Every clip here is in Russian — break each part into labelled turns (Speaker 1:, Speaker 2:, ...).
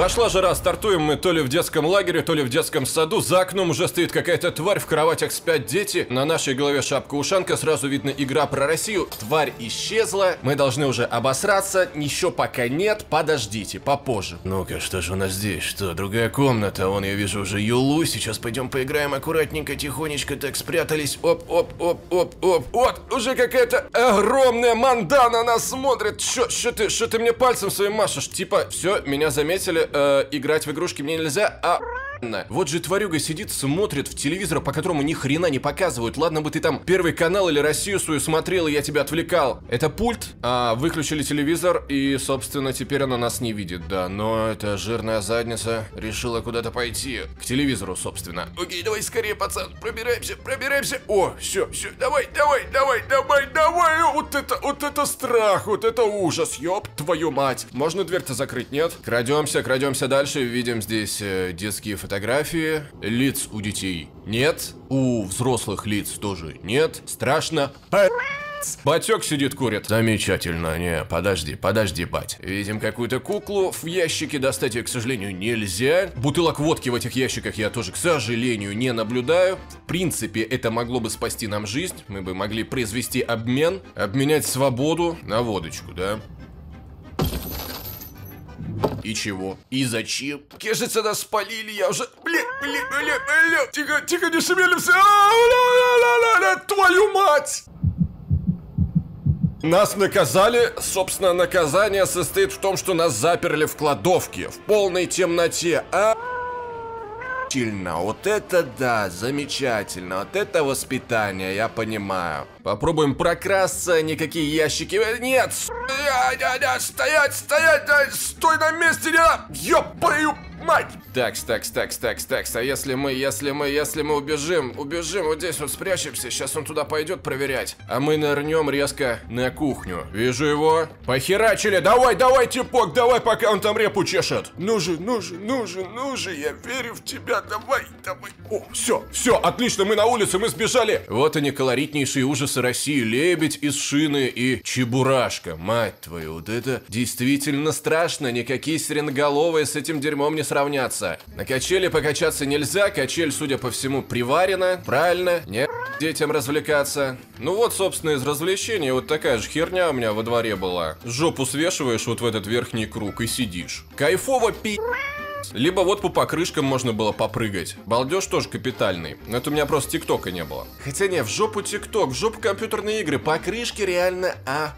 Speaker 1: Пошла жара, стартуем мы то ли в детском лагере, то ли в детском саду. За окном уже стоит какая-то тварь, в кроватях спят дети. На нашей голове шапка-ушанка, сразу видно игра про Россию. Тварь исчезла, мы должны уже обосраться. Еще пока нет, подождите, попозже. Ну-ка, что же у нас здесь? Что, другая комната? Вон я вижу уже Юлу. Сейчас пойдем поиграем аккуратненько, тихонечко так спрятались. Оп, оп, оп, оп, оп. Вот, уже какая-то огромная мандана нас смотрит. Что ты, что ты мне пальцем своим машешь? Типа, все, меня заметили, э, играть в игрушки мне нельзя, а... Вот же тварюга сидит, смотрит в телевизор, по которому ни хрена не показывают. Ладно бы ты там первый канал или Россию свою смотрел, и я тебя отвлекал. Это пульт, а выключили телевизор, и, собственно, теперь она нас не видит, да. Но эта жирная задница решила куда-то пойти. К телевизору, собственно. Окей, давай скорее, пацан, пробираемся, пробираемся. О, все, все, давай, давай, давай, давай, давай. Вот это, вот это страх, вот это ужас, ёб твою мать. Можно дверь-то закрыть, нет? Крадемся, крадемся дальше, видим здесь э, детские фотографии фотографии. Лиц у детей нет. У взрослых лиц тоже нет. Страшно. Батек сидит, курит. Замечательно. Не, подожди, подожди, бать. Видим какую-то куклу. В ящике достать ее, к сожалению, нельзя. Бутылок водки в этих ящиках я тоже, к сожалению, не наблюдаю. В принципе, это могло бы спасти нам жизнь. Мы бы могли произвести обмен. Обменять свободу на водочку, да? И чего? И зачем? Кажется, нас спалили, я уже... Бля, бля, бля, бля, тихо, тихо, не шевелимся! А, твою мать! Нас наказали, собственно, наказание состоит в том, что нас заперли в кладовке, в полной темноте, а... Замечательно, вот это да, замечательно, вот это воспитание, я понимаю. Попробуем прокрасться, никакие ящики, нет, стоять, стоять, стой на месте, не, ёпаю, мать! Такс, такс, такс, такс, такс, а если мы, если мы, если мы убежим, убежим, вот здесь вот спрячемся, сейчас он туда пойдет проверять, а мы нырнем резко на кухню. Вижу его, похерачили, давай, давай, типок, давай, пока он там репу чешет. Ну же, ну же, ну же, ну же, я верю в тебя, давай, давай. О, все, все, отлично, мы на улице, мы сбежали. Вот они, колоритнейшие ужасы России, лебедь из шины и чебурашка, мать твою, вот это действительно страшно, никакие сиреноголовые с этим дерьмом не сравнятся. На качели покачаться нельзя, качель, судя по всему, приварена. Правильно, не детям развлекаться. Ну вот, собственно, из развлечений вот такая же херня у меня во дворе была. Жопу свешиваешь вот в этот верхний круг и сидишь. Кайфово пи... Либо вот по покрышкам можно было попрыгать. Балдеж тоже капитальный. Но это у меня просто тиктока не было. Хотя не, в жопу тикток, в жопу компьютерные игры. Покрышки реально а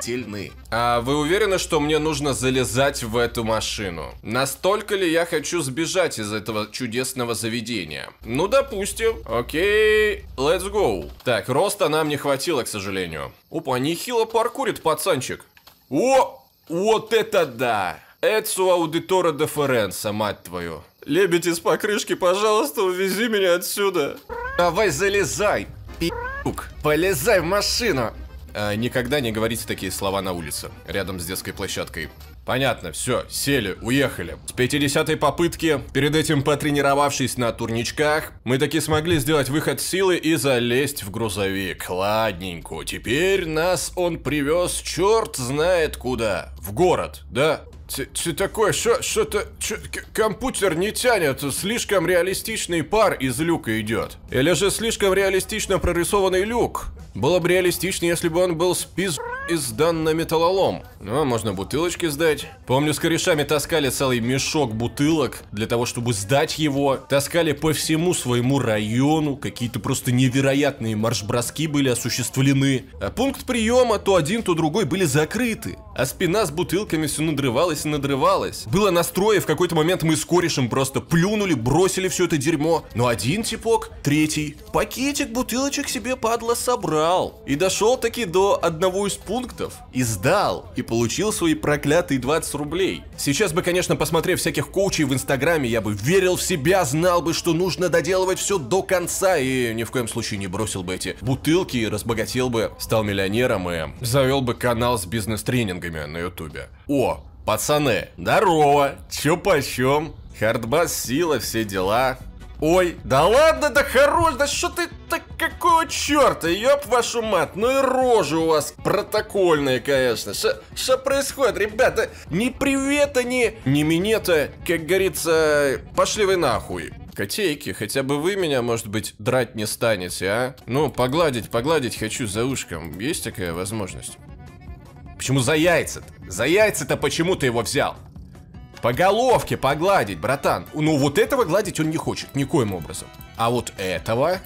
Speaker 1: тельны. А вы уверены, что мне нужно залезать в эту машину? Настолько ли я хочу сбежать из этого чудесного заведения? Ну, допустим. Окей, let's go. Так, роста нам не хватило, к сожалению. Опа, нехило паркурит пацанчик. О, вот это да! Эцу аудитора деференса, мать твою. Лебедь из покрышки, пожалуйста, увези меня отсюда. Давай залезай, пи***ук. Полезай в машину. А, никогда не говорите такие слова на улице, рядом с детской площадкой. Понятно, все, сели, уехали. С 50-й попытки, перед этим потренировавшись на турничках, мы таки смогли сделать выход силы и залезть в грузовик. Ладненько, теперь нас он привез черт знает куда. В город, да? Что такое? Что-то... Компьютер не тянет, слишком реалистичный пар из люка идет. Или же слишком реалистично прорисованный люк. Было бы реалистичнее, если бы он был спиз издан на металлолом. Ну, а можно бутылочки сдать. Помню, с корешами таскали целый мешок бутылок для того, чтобы сдать его. Таскали по всему своему району. Какие-то просто невероятные марш-броски были осуществлены. А пункт приема то один, то другой были закрыты. А спина с бутылками все надрывалась и надрывалась. Было настрое, в какой-то момент мы с корешем просто плюнули, бросили все это дерьмо. Но один типок, третий, пакетик бутылочек себе падла собрал. И дошел таки до одного из пунктов и сдал, и получил свои проклятые 20 рублей. Сейчас бы, конечно, посмотрев всяких коучей в инстаграме, я бы верил в себя, знал бы, что нужно доделывать все до конца, и ни в коем случае не бросил бы эти бутылки, разбогател бы, стал миллионером и завел бы канал с бизнес-тренингами на ютубе. О, пацаны, здорово, чё почем? Хардбас, сила, все дела. Ой, да ладно, да хорош, да что ты так какого черта, ёб вашу мать, ну и рожи у вас протокольные, конечно. Что происходит, ребята? Ни привета, ни, ни минета, как говорится, пошли вы нахуй. Котейки, хотя бы вы меня, может быть, драть не станете, а? Ну, погладить, погладить хочу за ушком. Есть такая возможность? Почему за яйца-то? За яйца-то почему ты его взял? По головке погладить, братан. Ну, вот этого гладить он не хочет, никоим образом. А вот этого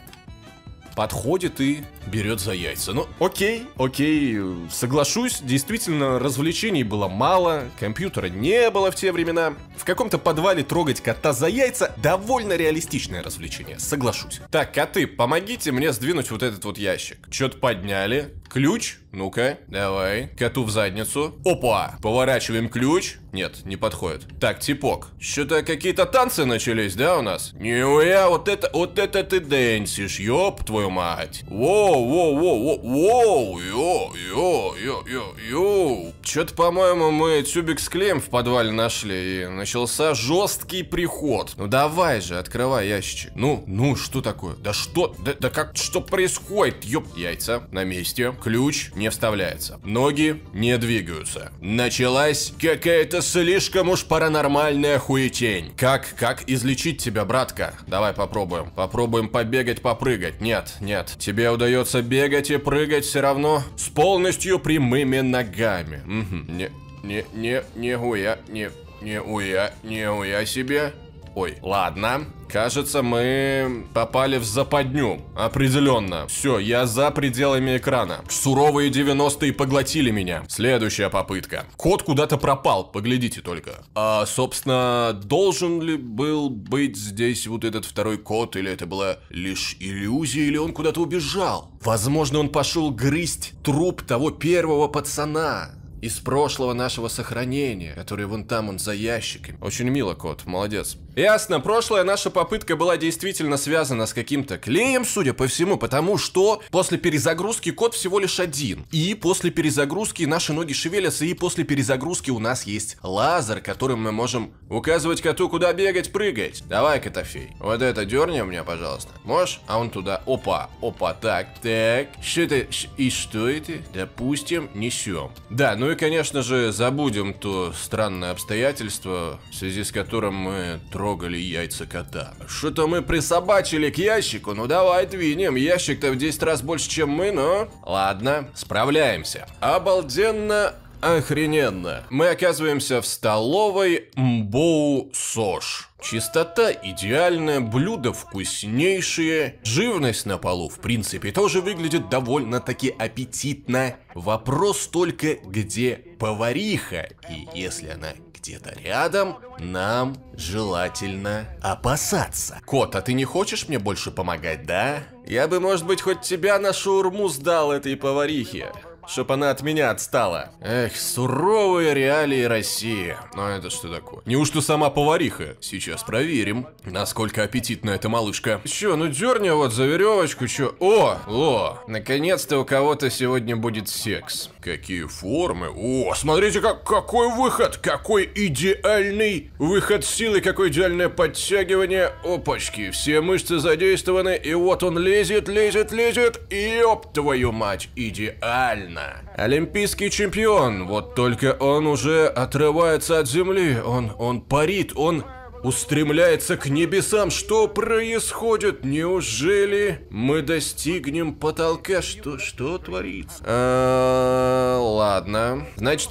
Speaker 1: подходит и берет за яйца. Ну, окей, окей, соглашусь, действительно, развлечений было мало, компьютера не было в те времена. В каком-то подвале трогать кота за яйца довольно реалистичное развлечение, соглашусь. Так, коты, помогите мне сдвинуть вот этот вот ящик. Что-то подняли, ключ, ну-ка, давай, коту в задницу. Опа, поворачиваем ключ. Нет, не подходит. Так, типок, что-то какие-то танцы начались, да, у нас? Не, вот это, вот это ты дэнсишь, ёб твою мать. Воу, воу, воу, воу, воу, йо, йо, йо, йо, йо. Чё-то, по-моему, мы тюбик с клеем в подвале нашли, и начался жесткий приход. Ну давай же, открывай ящичек. Ну, ну, что такое? Да что, да, да как, что происходит? Ёп, яйца на месте, ключ не вставляется, ноги не двигаются. Началась какая-то слишком уж паранормальная хуетень. Как, как излечить тебя, братка? Давай попробуем. Попробуем побегать, попрыгать. Нет, нет, тебе удается бегать и прыгать все равно с полностью прямыми ногами. Угу. Не, не, не, не уя, не, не уя, не уя себе. Ой, ладно. Кажется, мы попали в западню. Определенно. Все, я за пределами экрана. Суровые 90-е поглотили меня. Следующая попытка. Кот куда-то пропал, поглядите только. А, собственно, должен ли был быть здесь вот этот второй кот, или это была лишь иллюзия, или он куда-то убежал? Возможно, он пошел грызть труп того первого пацана из прошлого нашего сохранения, который вон там он за ящиками. Очень мило, кот, молодец. Ясно, прошлая наша попытка была действительно связана с каким-то клеем, судя по всему, потому что после перезагрузки код всего лишь один. И после перезагрузки наши ноги шевелятся, и после перезагрузки у нас есть лазер, которым мы можем указывать коту, куда бегать, прыгать. Давай, котофей, вот это дерни у меня, пожалуйста. Можешь? А он туда. Опа, опа, так, так. Что это? И что это? Допустим, несем. Да, ну и, конечно же, забудем то странное обстоятельство, в связи с которым мы трогали яйца кота. Что-то мы присобачили к ящику, ну давай двинем. Ящик-то в 10 раз больше, чем мы, но... Ладно, справляемся. Обалденно Охрененно. Мы оказываемся в столовой Мбоу Сош. Чистота идеальная, блюдо вкуснейшее, живность на полу в принципе тоже выглядит довольно-таки аппетитно. Вопрос только, где повариха, и если она где-то рядом, нам желательно опасаться. Кот, а ты не хочешь мне больше помогать, да? Я бы, может быть, хоть тебя на шаурму сдал этой поварихе чтоб она от меня отстала. Эх, суровые реалии России. Но это что такое? Неужто сама повариха? Сейчас проверим, насколько аппетитна эта малышка. Чё, ну дерни вот за веревочку, чё? О, о, наконец-то у кого-то сегодня будет секс. Какие формы? О, смотрите, как, какой выход! Какой идеальный выход силы, какое идеальное подтягивание. Опачки, все мышцы задействованы, и вот он лезет, лезет, лезет. И оп, твою мать, идеально точно. Олимпийский чемпион, вот только он уже отрывается от земли, он, он парит, он устремляется к небесам. Что происходит? Неужели мы достигнем потолка? Что, что творится? А, ладно. Значит,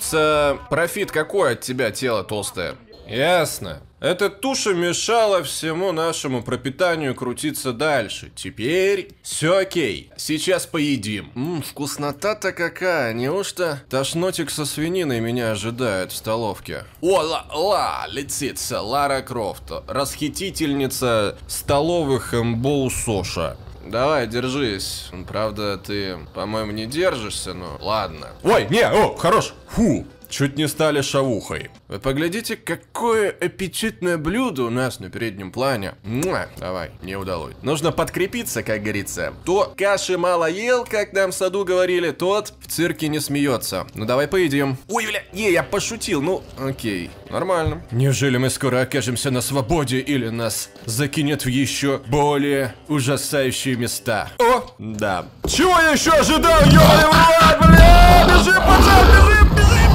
Speaker 1: профит какой от тебя тело толстое? Ясно. Эта туша мешала всему нашему пропитанию крутиться дальше. Теперь все окей. Сейчас поедим. Ммм, вкуснота-то какая. Неужто тошнотик со свининой меня ожидает в столовке? О, ла, ла, летится Лара Крофт. Расхитительница столовых Мбоу Соша. Давай, держись. Правда, ты, по-моему, не держишься, но ладно. Ой, не, о, хорош. Фу, чуть не стали шавухой. Вы поглядите, какое аппетитное блюдо у нас на переднем плане. Муа, давай, не удалось. Нужно подкрепиться, как говорится. То каши мало ел, как нам в саду говорили, тот в цирке не смеется. Ну давай поедим. Ой, бля, не, я пошутил, ну окей, нормально. Неужели мы скоро окажемся на свободе или нас закинет в еще более ужасающие места? О, да. Чего я еще ожидаю, ёбаный бля, бежим, пацан, бежим, бежим,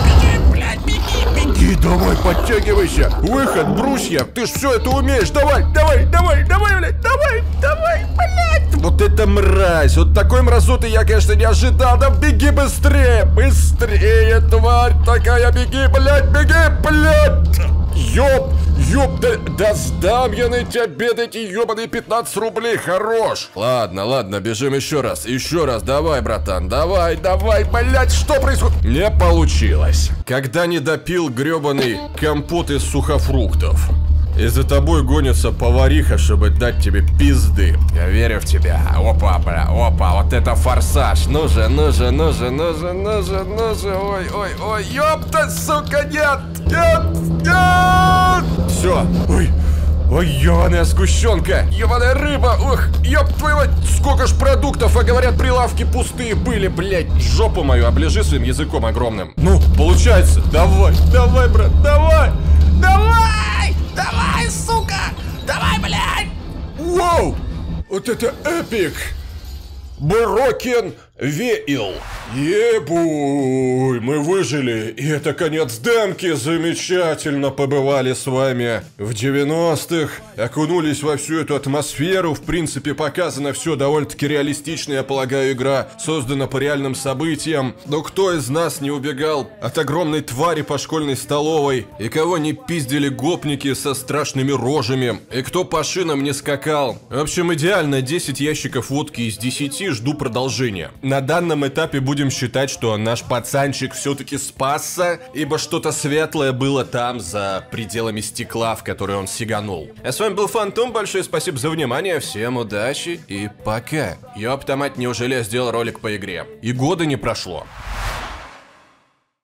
Speaker 1: беги, давай, подтягивайся. Выход, брусья, ты ж все это умеешь, давай, давай, давай, давай, блядь, давай, давай, блядь. Вот это мразь, вот такой мразоты я, конечно, не ожидал, да беги быстрее, быстрее, тварь такая, беги, блядь, беги, блядь. Ёб, ёб, да, да сдам я на эти обеды эти ёбаные 15 рублей, хорош. Ладно, ладно, бежим еще раз, еще раз, давай, братан, давай, давай, блядь, что происходит? Не получилось. Когда не допил гребаный компот из сухофруктов. И за тобой гонится повариха, чтобы дать тебе пизды. Я верю в тебя. Опа, бля, опа, вот это форсаж. Ну же, ну же, ну же, ну же, ну же, ну же. Ой, ой, ой, ёпта, сука, нет, нет, нет. Все, ой. Ой, ебаная сгущенка, ебаная рыба, ух, ёб мать, сколько ж продуктов, а говорят, прилавки пустые были, блядь, жопу мою оближи своим языком огромным. Ну, получается, давай, давай, брат, давай, давай, давай, сука, давай, блядь. Вау, вот это эпик. Брокен Веил. Ебуй, мы выжили, и это конец демки, замечательно побывали с вами. В 90-х, окунулись во всю эту атмосферу, в принципе показано все довольно-таки реалистично, я полагаю, игра создана по реальным событиям, но кто из нас не убегал от огромной твари по школьной столовой, и кого не пиздили гопники со страшными рожами, и кто по шинам не скакал. В общем, идеально 10 ящиков водки из 10, жду продолжения. На данном этапе будем считать, что наш пацанчик все-таки спасся, ибо что-то светлое было там, за пределами стекла, в который он сиганул. А с вами был Фантом, большое спасибо за внимание, всем удачи и пока. Ёпта мать, неужели я сделал ролик по игре? И года не прошло.